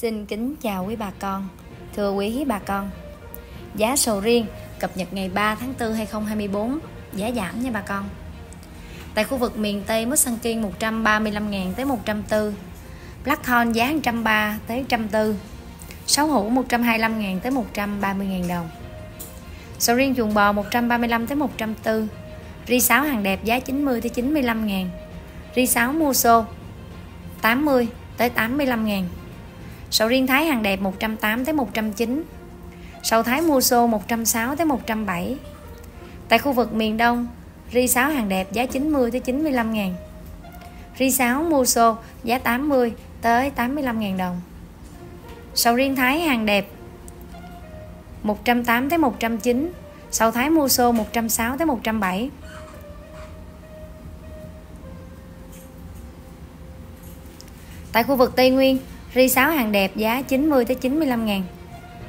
Xin kính chào quý bà con. Thưa quý bà con, Giá sầu riêng cập nhật ngày 3 tháng 4 2024 Giá giảm nha bà con. Tại khu vực miền Tây mức săn kiên 135.000 tới 140 Black Horn giá 130 tới 140 Sáu hũ 125.000 tới 130.000 đồng. Sầu riêng chuồng bò 135 tới 140 Ri 6 hàng đẹp giá 90 tới 95 000 Ri 6 mua xô 80 tới 85 000 Sầu riêng Thái hàng đẹp 108 tới 109 Sầu Thái mua xô 106 tới 107 Tại khu vực miền Đông Ri sáo hàng đẹp giá 90 tới 95 ngàn. Ri sáo mua xô giá 80 tới 85 ngàn đồng. Sầu riêng Thái hàng đẹp 108 tới 109 Sầu Thái mua xô 106 tới 107 Tại khu vực Tây Nguyên, ri 6 hàng đẹp giá 90 tới 95 ngàn.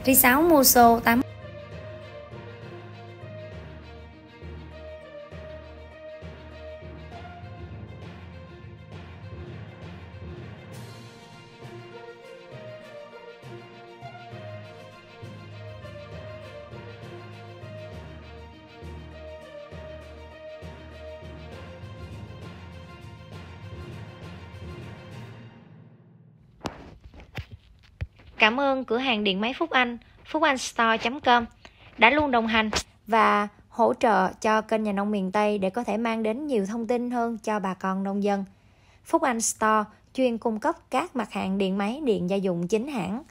Ri 6 mua xô 8 Cảm ơn cửa hàng điện máy Phúc Anh, phucanhstore.com đã luôn đồng hành và hỗ trợ cho kênh nhà nông miền Tây để có thể mang đến nhiều thông tin hơn cho bà con nông dân. Phúc Anh Store chuyên cung cấp các mặt hàng điện máy điện gia dụng chính hãng